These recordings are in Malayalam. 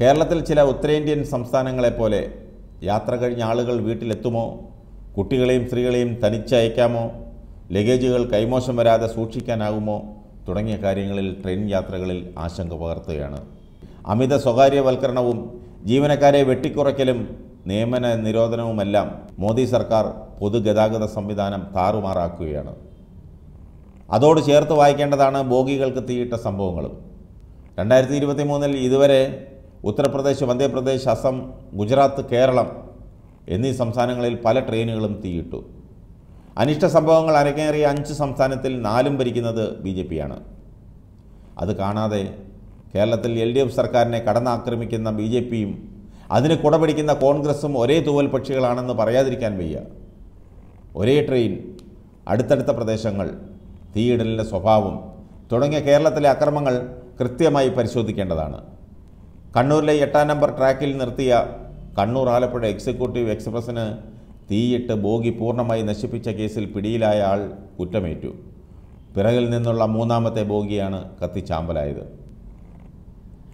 കേരളത്തിൽ ചില ഉത്തരേന്ത്യൻ സംസ്ഥാനങ്ങളെപ്പോലെ യാത്ര കഴിഞ്ഞ ആളുകൾ വീട്ടിലെത്തുമോ? കുട്ടികളെയും സ്ത്രീകളെയും തനിച്ചയക്കാമോ? ലഗേജുകൾ കൈമോശം വരാതെ സൂക്ഷിക്കാനാകുമോ? തുടങ്ങിയ കാര്യങ്ങളിൽ ട്രെയിൻ യാത്രകളിൽ ആശങ്ക പകർത്തുകയാണ്. അമിത സ്വകാര്യവൽക്കരണവും ജീവനക്കാരെ വെട്ടിക്കുറയ്ക്കലും നിയമന നിരോധനവുമെല്ലാം മോദി സർക്കാർ പൊതുഗതാഗത സംവിധാനം താറുമാറാക്കുകയാണ്. അതോട് ചേർത്ത് വായിക്കേണ്ടതാണ് ബോഗികൾക്ക് തീയിട്ട സംഭവങ്ങളും. രണ്ടായിരത്തി ഇരുപത്തി മൂന്നിൽ ഇതുവരെ ഉത്തർപ്രദേശ് മധ്യപ്രദേശ് അസം ഗുജറാത്ത് കേരളം എന്നീ സംസ്ഥാനങ്ങളിൽ പല ട്രെയിനുകളും തീയിട്ടു. അനിഷ്ട സംഭവങ്ങൾ അരങ്ങേറിയ അഞ്ച് സംസ്ഥാനത്തിൽ നാലും ഭരിക്കുന്നത് ബി ജെ പിയാണ്. അത് കാണാതെ കേരളത്തിൽ എൽ ഡി എഫ് സർക്കാരിനെ കടന്നാക്രമിക്കുന്ന ബി ജെ പിയും അതിന് കുടപിടിക്കുന്ന കോൺഗ്രസും ഒരേ തൂവൽ പക്ഷികളാണെന്ന് പറയാതിരിക്കാൻ വയ്യ. ഒരേ ട്രെയിൻ അടുത്തടുത്ത പ്രദേശങ്ങൾ തീയിടലിന്റെ സ്വഭാവം തുടങ്ങിയ കേരളത്തിലെ അക്രമങ്ങൾ കൃത്യമായി പരിശോധിക്കേണ്ടതാണ്. കണ്ണൂരിലെ എട്ടാം നമ്പർ ട്രാക്കിൽ നിർത്തിയ കണ്ണൂർ ആലപ്പുഴ എക്സിക്യൂട്ടീവ് എക്സ്പ്രസ്സിന് തീയിട്ട് ബോഗി പൂർണമായി നശിപ്പിച്ച കേസിൽ പിടിയിലായ ആൾ കുറ്റമേറ്റു. പിറകിൽ നിന്നുള്ള മൂന്നാമത്തെ ബോഗിയാണ് കത്തിച്ചാമ്പലായത്.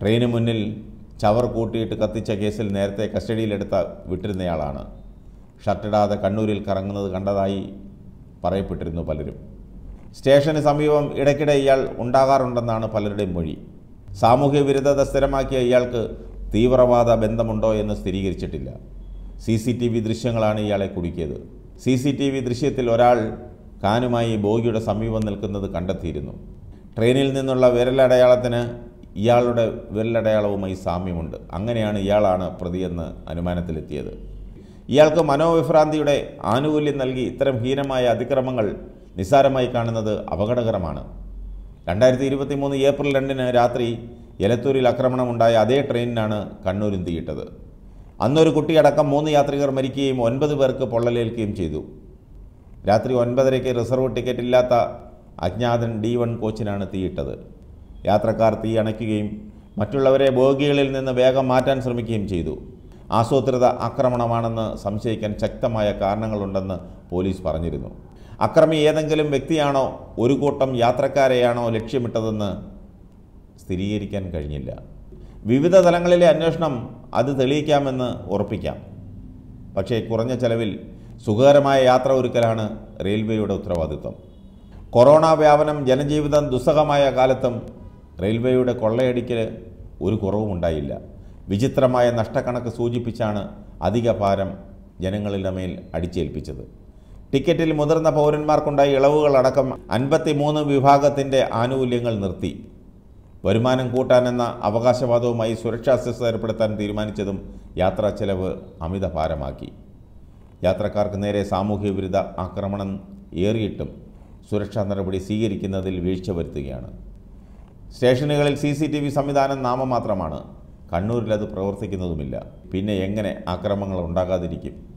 ട്രെയിന് മുന്നിൽ ചവർ കൂട്ടിയിട്ട് കത്തിച്ച കേസിൽ നേരത്തെ കസ്റ്റഡിയിലെടുത്ത വിട്ടിരുന്നയാളാണ്. ഷർട്ടിടാതെ കണ്ണൂരിൽ കറങ്ങുന്നത് കണ്ടതായി പറയപ്പെട്ടിരുന്നു പലരും. സ്റ്റേഷന് സമീപം ഇടയ്ക്കിടെ ഇയാൾ ഉണ്ടാകാറുണ്ടെന്നാണ് പലരുടെയും മൊഴി. സാമൂഹ്യ വിരുദ്ധത സ്ഥിരമാക്കിയ ഇയാൾക്ക് തീവ്രവാദ ബന്ധമുണ്ടോ എന്ന് സ്ഥിരീകരിച്ചിട്ടില്ല. സി സി ടി വി ദൃശ്യങ്ങളാണ് ഇയാളെ കുടുക്കിയത്. സി സി ടി വി ദൃശ്യത്തിൽ ഒരാൾ കാനുമായി ബോഗിയുടെ സമീപം നിൽക്കുന്നത് കണ്ടെത്തിയിരുന്നു. ട്രെയിനിൽ നിന്നുള്ള വിരലടയാളത്തിന് ഇയാളുടെ വിരലടയാളവുമായി സാമ്യമുണ്ട്. അങ്ങനെയാണ് ഇയാളാണ് പ്രതിയെന്ന് അനുമാനത്തിലെത്തിയത്. ഇയാൾക്ക് മനോവിഭ്രാന്തിയുടെ ആനുകൂല്യം നൽകി ഇത്തരം ഹീനമായ അതിക്രമങ്ങൾ നിസ്സാരമായി കാണുന്നത് അപകടകരമാണ്. രണ്ടായിരത്തി ഇരുപത്തി മൂന്ന് ഏപ്രിൽ രണ്ടിന് രാത്രി എലത്തൂരിൽ ആക്രമണമുണ്ടായ അതേ ട്രെയിനിനാണ് കണ്ണൂരിൽ തീയിട്ടത് അന്നൊരു കുട്ടിയടക്കം മൂന്ന് യാത്രികർ മരിക്കുകയും ഒൻപത് പേർക്ക് പൊള്ളലേൽക്കുകയും ചെയ്തു. രാത്രി ഒൻപതരയ്ക്ക് റിസർവ് ടിക്കറ്റ് ഇല്ലാത്ത അജ്ഞാതൻ ഡി വൺ കോച്ചിനാണ് തീയിട്ടത് യാത്രക്കാർ തീ അണയ്ക്കുകയും മറ്റുള്ളവരെ ബോഗികളിൽ നിന്ന് വേഗം മാറ്റാൻ ശ്രമിക്കുകയും ചെയ്തു. ആസൂത്രിത ആക്രമണമാണെന്ന് സംശയിക്കാൻ ശക്തമായ കാരണങ്ങളുണ്ടെന്ന് പോലീസ് പറഞ്ഞിരുന്നു. അക്രമി ഏതെങ്കിലും വ്യക്തിയാണോ ഒരു കൂട്ടം യാത്രക്കാരെയാണോ ലക്ഷ്യമിട്ടതെന്ന് സ്ഥിരീകരിക്കാൻ കഴിഞ്ഞില്ല. വിവിധ തലങ്ങളിലെ അന്വേഷണം അത് തെളിയിക്കാമെന്ന് ഉറപ്പിക്കാം. പക്ഷേ കുറഞ്ഞ ചെലവിൽ സുഖകരമായ യാത്ര ഒരുക്കലാണ് റെയിൽവേയുടെ ഉത്തരവാദിത്വം. കൊറോണ വ്യാപനം ജനജീവിതം ദുസ്സഹമായ കാലത്തും റെയിൽവേയുടെ കൊള്ളയടിക്കൽ ഒരു കുറവും ഉണ്ടായില്ല. വിചിത്രമായ നഷ്ടക്കണക്ക് സൂചിപ്പിച്ചാണ് അധിക ഭാരം ജനങ്ങളുടെ മേൽ അടിച്ചേൽപ്പിച്ചത്. ടിക്കറ്റിൽ മുതിർന്ന പൗരന്മാർക്കുണ്ടായ ഇളവുകളടക്കം അൻപത്തി മൂന്ന് വിഭാഗത്തിന്റെ ആനുകൂല്യങ്ങൾ നിർത്തി. വരുമാനം കൂട്ടാനെന്ന അവകാശവാദവുമായി സുരക്ഷാ സെസ് ഏർപ്പെടുത്താൻ തീരുമാനിച്ചതും യാത്രാ ചെലവ് അമിത ഭാരമാക്കി യാത്രക്കാർക്ക് നേരെ സാമൂഹ്യ വിരുദ്ധ ആക്രമണം ഏറിയിട്ടും സുരക്ഷാ നടപടി സ്വീകരിക്കുന്നതിൽ വീഴ്ച വരുത്തുകയാണ്. സ്റ്റേഷനുകളിൽ സി സി ടി വി സംവിധാനം നാമമാത്രമാണ്. കണ്ണൂരിൽ അത് പ്രവർത്തിക്കുന്നതുമില്ല. പിന്നെ എങ്ങനെ ആക്രമങ്ങൾ ഉണ്ടാകാതിരിക്കും?